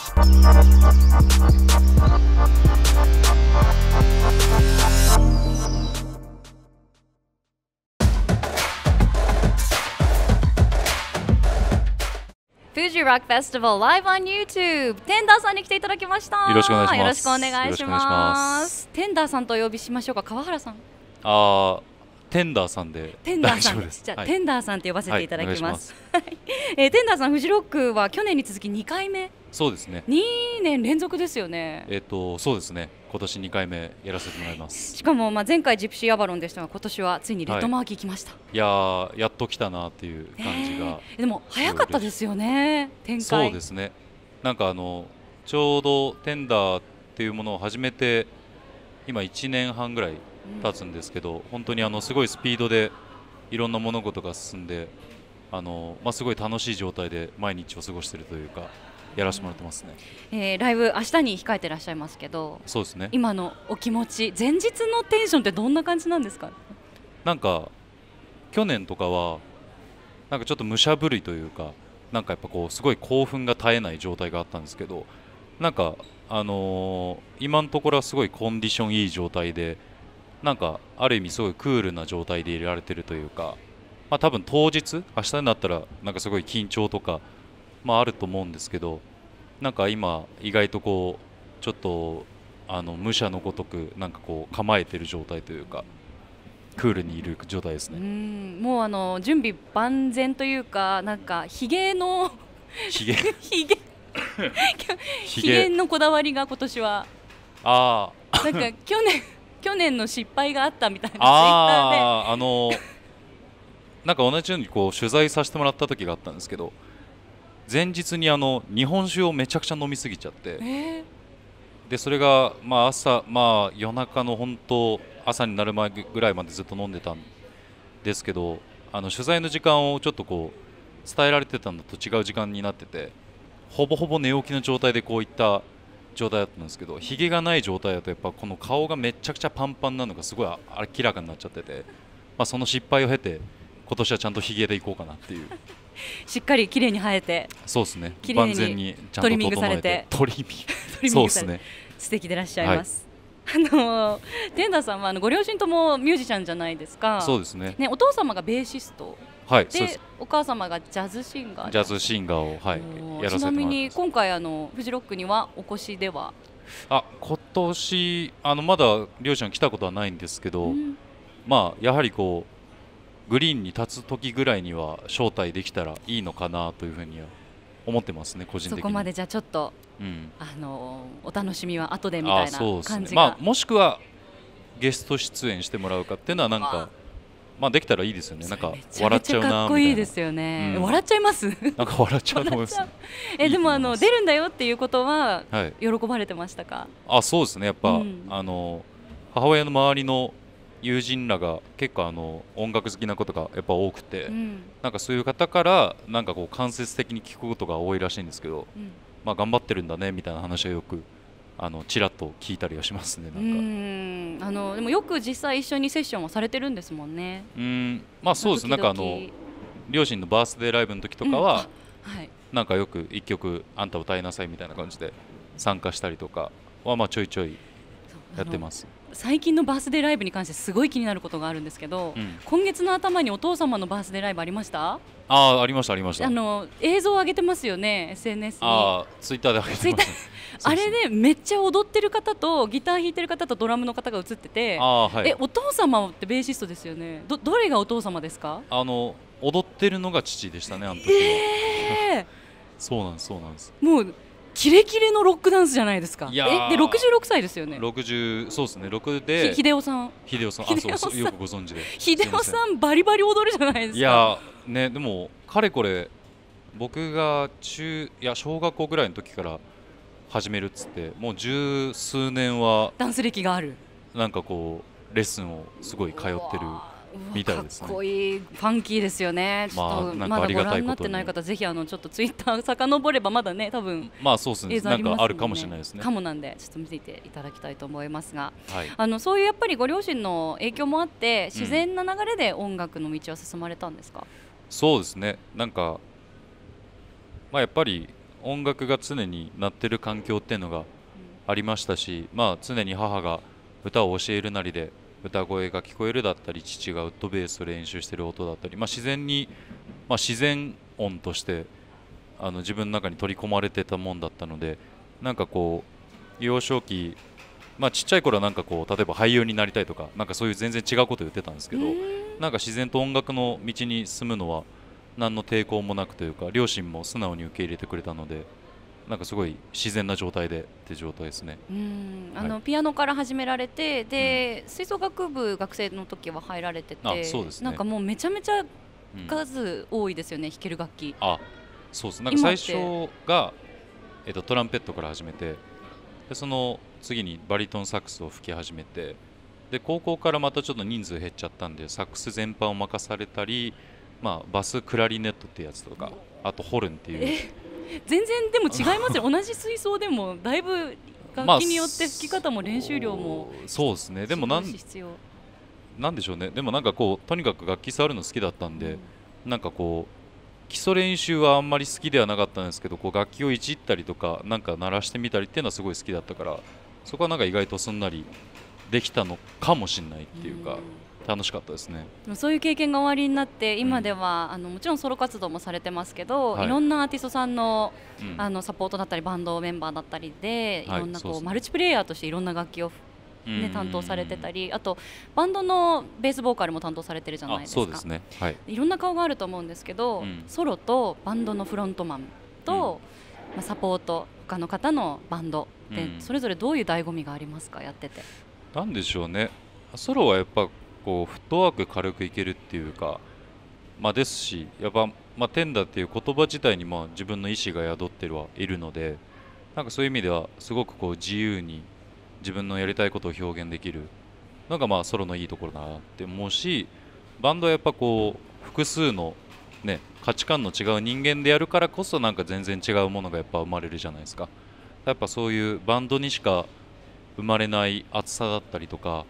フジロックフェスティバルライブ on YouTube. テンダーさんに来ていただきました。よろしくお願いします。よろしくお願いしまますテンダーさんとお呼びしましょうか。川原さん。あーテンダーさんでテンダーさん。大丈夫です。じゃあ、はい。テンダーさんって呼ばせていただきはいお願いします,、えーテンダーさんフジロックは去年に続き2回目そうですね。2年連続ですよね。えっ、とそうですね。今年2回目やらせてもらいます。しかも、まあ、前回ジプシーアバロンでしたが今年はついにレッドマーキー来ました、いやーやっと来たなっていう感じが、えーでも早かったですよね展開。そうですね。なんかあのちょうどテンダーっていうものを始めて今1年半ぐらい経つんですけど、本当にあのすごいスピードでいろんな物事が進んであの、まあ、すごい楽しい状態で毎日を過ごしているというかやらせてもらってますね、えーライブ明日に控えてらっしゃいますけどそうですね。今のお気持ち前日のテンションってどんな感じなんですか？なんか去年とかはなんかちょっと武者震いというかなんかやっぱこうすごい興奮が絶えない状態があったんですけどなんかあのー今のところはすごいコンディションいい状態でなんかある意味すごいクールな状態でいられてるというかまあ多分当日明日になったらなんかすごい緊張とかまああると思うんですけどなんか今意外とこうちょっとあの武者のごとくなんかこう構えてる状態というかクールにいる状態ですうね。ん。もうあの準備万全というかなんかひげのひげひげのこだわりが今年は。あー。なんか去年去年の失敗があったみたいなあーあのなんか同じようにこう取材させてもらった時があったんですけど前日にあの日本酒をめちゃくちゃ飲みすぎちゃって。で、えでそれがまあ朝まあ夜中の本当朝になる前ぐらいまでずっと飲んでたんですけどあの取材の時間をちょっとこう伝えられてたのと違う時間になっててほぼほぼ寝起きの状態でこういった状態だったんですけどひげがない状態だとやっぱこの顔がめちゃくちゃパンパンなのがすごい明らかになっちゃってて、まあ、その失敗を経て今年はちゃんとひげでいこうかなっていう。ー しっかり綺麗に生えてそうですね。綺麗に万全にちゃんとトリミングされて トリミントグそうですね。素敵でいらっしゃいます、あのテンダーさんはあのご両親ともミュージシャンじゃないですか。そうですね。ねお父様がベーシスト。はいでお母様がジャズシンガージャズシンガーを、はいやらせてちなみに今回あのフジロックにはお越しでは、あ今年あのまだ両親来たことはないんですけど、うん。まあやはりこうグリーンに立つ時ぐらいには招待できたらいいのかなというふうには思ってますね個人的に。そこまでじゃあちょっとうん、あのお楽しみは後でみたいな感じが、ねまあもしくはゲスト出演してもらうかっていうのはなんかまあ。できたらいいですよね。なんか笑っちゃうなかっこいいですよね、うん。笑っちゃいます？なんか笑っちゃうと思います。ねえでもあの出るんだよっていうことははい。喜ばれてましたか？あそうですね。やっぱ、うん。あの母親の周りの友人らが結構あの音楽好きなことがやっぱ多くて、うん。なんかそういう方からなんかこう間接的に聞くことが多いらしいんですけど、うん。まあ頑張ってるんだねみたいな話はよくあのちらっと聞いたりはしますねうなんか。ん。あのでもよく実際一緒にセッションはされてるんですもんね。うん。まあそうです。ねなんかあの両親のバースデーライブの時とかうん。は、い。なんかよく一曲あんた歌いなさいみたいな感じで参加したりとかはまあちょいちょいやってます最近のバースデーライブに関してすごい気になることがあるんですけど、うん。今月の頭にお父様のバースデーライブありました？ああありましたありました。あの映像を上げてますよね SNS に。ああツイッターで上げてます。ね。あれでめっちゃ踊ってる方とギター弾いてる方とドラムの方が映ってて、ああはい。えお父様ってベーシストですよね？どどれがお父様ですか？あの踊ってるのが父でしたねあの時は、えそうなんですそうなんです。ー、もうキレキレのロックダンスじゃないですか。いやー。えで66歳ですよね。60そうですね。6ひで秀夫さん。秀夫さん。あそうそうんよくご存知で。秀夫さんバリバリ踊るじゃないですか。いやーねでもかれこれ僕が中いや小学校ぐらいの時から始めるっつってもう十数年はダンス歴がある。なんかこうレッスンをすごい通ってるみたいですね。かっこいい。ファンキーですよね。ちょっとまだごありがたいことに。覧になってない方ぜひあのちょっとツイッター遡ればまだね多分まあそうですね。映像あなんりますもんねかあるかもしれないですね。かもなんでちょっと見ていていただきたいと思いますが。はい。あのそういうやっぱりご両親の影響もあって自然な流れで音楽の道を進まれたんですか、そうですね。なんかまあやっぱり音楽が常に鳴ってる環境っていうのがありましたし、まあ、常に母が歌を教えるなりで歌声が聞こえるだったり父がウッドベースを練習してる音だったり、まあ、自然に、まあ、自然音としてあの自分の中に取り込まれてたもんだったのでなんかこう幼少期まあちっちゃい頃はなんかこう例えば俳優になりたいとかなんかそういう全然違うこと言ってたんですけどなんか自然と音楽の道に進むのは何の抵抗もなくというか両親も素直に受け入れてくれたのでなんかすごい自然な状態でって状態ですね。うん。あの、はい、ピアノから始められてで、うん、吹奏楽部学生の時は入られててそうです、ね、なんかもうめちゃめちゃ数多いですよね、うん、弾ける楽器。あそうです。なんか最初が、えっと、トランペットから始めてでその次にバリトンサックスを吹き始めてで高校からまたちょっと人数減っちゃったんでサックス全般を任されたり、まあ、バスクラリネットってやつとかあとホルンっていう。全然でも違いますよ。同じ吹奏でもだいぶ楽器によって吹き方も練習量も、まあ、そうですね。でもなんなんでしょうね。でもなんかこうとにかく楽器触るの好きだったんで、うん、なんかこう基礎練習はあんまり好きではなかったんですけどこう楽器をいじったりとかなんか鳴らしてみたりっていうのはすごい好きだったからそこはなんか意外とすんなりできたのかもしれないっていうか、楽しかったですね。そういう経験が終わりになって今では、うん、あのもちろんソロ活動もされてますけど、はい、いろんなアーティストさんのうん、あのサポートだったりバンドメンバーだったりでいろんなこう、はい、マルチプレイヤーとしていろんな楽器をね、担当されてたりあとバンドのベースボーカルも担当されてるじゃないですか。そうですね、はい、いろんな顔があると思うんですけど、うん、ソロとバンドのフロントマンと、うん、まあ、サポート他の方のバンドで、うん、それぞれどういう醍醐味がありますかやってて？なんでしょうね。ソロはやっぱこうフットワーク軽くいけるっていうか、まあ、ですしやっぱ、まあ、テンダっていう言葉自体にまあ自分の意思が宿ってはいるのでなんかそういう意味ではすごくこう自由に自分のやりたいことを表現できる。のがまあソロのいいところだなって思うしバンドはやっぱこう複数の、ね、価値観の違う人間でやるからこそなんか全然違うものがやっぱ生まれるじゃないですか。やっぱそういうバンドにしか生まれない厚さだったりとか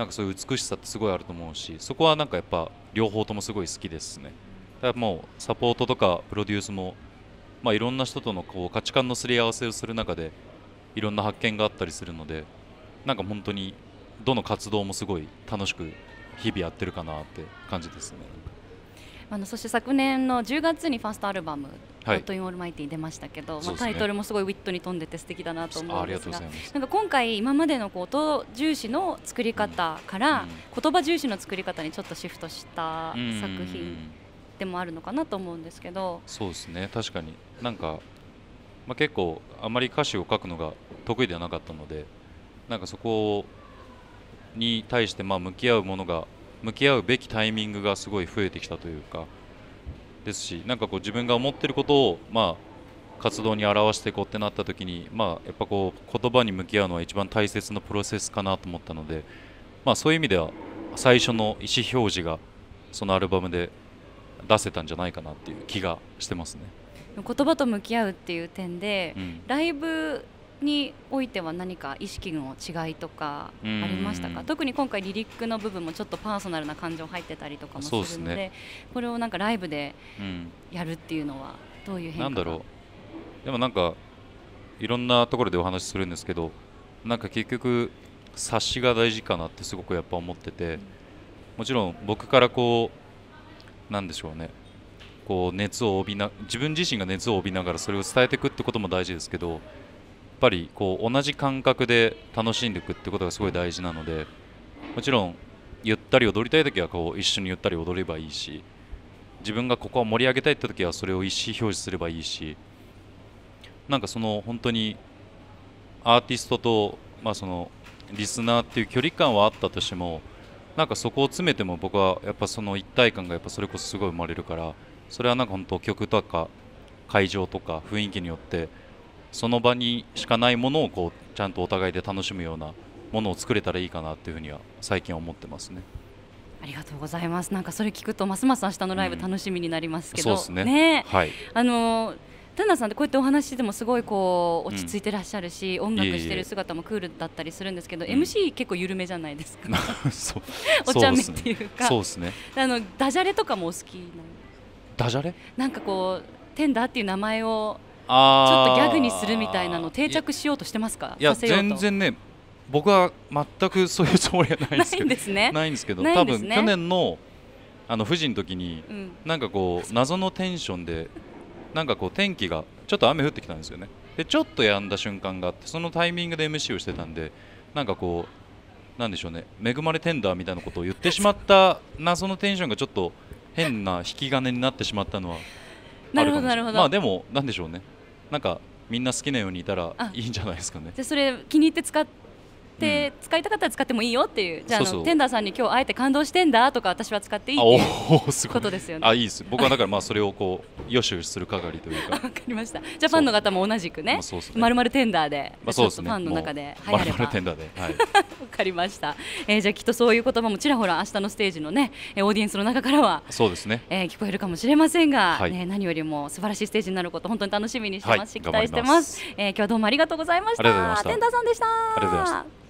なんかそういう美しさってすごいあると思うしそこはなんかやっぱ両方ともすごい好きですねだからもうサポートとかプロデュースも、まあ、いろんな人とのこう価値観のすり合わせをする中でいろんな発見があったりするのでなんか本当にどの活動もすごい楽しく日々やってるかなって感じですね。あのそして昨年の10月にファーストアルバム「はい、トインオールマイティ」出ましたけど、まあ、タイトルもすごいウィットに富んでて素敵だなと思うんですがなんか今回今までのこう音重視の作り方から、言葉重視の作り方にちょっとシフトした作品でもあるのかなと思うんですけど。そうですね。確かに。なんか、まあ、結構あまり歌詞を書くのが得意ではなかったのでなんかそこに対してまあ向き合うものが向き合うべきタイミングがすごい増えてきたというかですしなんかこう自分が思ってることをまあ活動に表していこうってなった時にまあやっぱこう言葉に向き合うのは一番大切なプロセスかなと思ったのでまあそういう意味では最初の意思表示がそのアルバムで出せたんじゃないかなっていう気がしてますね。言葉と向き合うっていう点で、うん、ライブにおいては何か意識の違いとかありましたか？特に今回リリックの部分もちょっとパーソナルな感情入ってたりとかもするので、ね、これをなんかライブでやるっていうのはどういう変化？なんだろう。でもなんかいろんなところでお話しするんですけどなんか結局察しが大事かなってすごくやっぱ思ってて、もちろん僕からこうなんでしょうね。こう熱を帯びな自分自身が熱を帯びながらそれを伝えていくってことも大事ですけどぱりこう同じ感覚で楽しんでいくってことがすごい大事なのでもちろんゆったり踊りたい時はこう一緒にゆったり踊ればいいし自分がここを盛り上げたいって時はそれを意思表示すればいいしなんかその本当にアーティストと、まあ、そのリスナーっていう距離感はあったとしてもなんかそこを詰めても僕はやっぱその一体感がやっぱそれこそすごい生まれるからそれはなんか本当曲とか会場とか雰囲気によってその場にしかないものをこうちゃんとお互いで楽しむようなものを作れたらいいかなっていうふうには最近は思ってますね。ありがとうございます。なんかそれ聞くとますます明日のライブ楽しみになりますけど、うん、そうですね。ねはい。あのタナさんってこうやってお話してもすごいこう落ち着いてらっしゃるし、うん、音楽してる姿もクールだったりするんですけど、うん、MC 結構緩めじゃないですか。そう お茶目っていうか。そうですね。あのダジャレとかもお好きなダジャレ？なんかこうテンダーっていう名前をょっとギャグにするみたいなの定着しようとしてますか？いや全然ね僕は全くそういうつもりはないんです。け どないんですね。ないんですけど、ね、多分去年のあの富士の時に、うん、なんかこう謎のテンションでなんかこう天気がちょっと雨降ってきたんですよね。でちょっと止んだ瞬間があってそのタイミングで MC をしてたんでなんかこうなんでしょうね恵まれテンダーみたいなことを言ってしまった 謎のテンションがちょっと変な引き金になってしまったのはなるほどなるほど。まあでもなんでしょうねなんかみんな好きなようにいたらいいんじゃないですかね。じゃそれ気に入って使って使いたかったら使ってもいいよっていうじゃあテンダーさんに今日あえて感動してんだとか私は使っていいっていう ことですよね。あいいです。僕はだからまあそれをこうよしよしする係というか。わかりました。じゃあファンの方も同じくね。まるまるテンダーで、まあ、そうですね。ファンの中で流行れば。テンダーで。はい。わかりました、えー、じゃあきっとそういう言葉もちらほら明日のステージのねオーディエンスの中からはそうですね、えー、聞こえるかもしれませんが、はい、ね、何よりも素晴らしいステージになること本当に楽しみにしてます、はい、期待してます、えー、今日はどうもありがとうございました。テンダーさんでした。ありがとうございました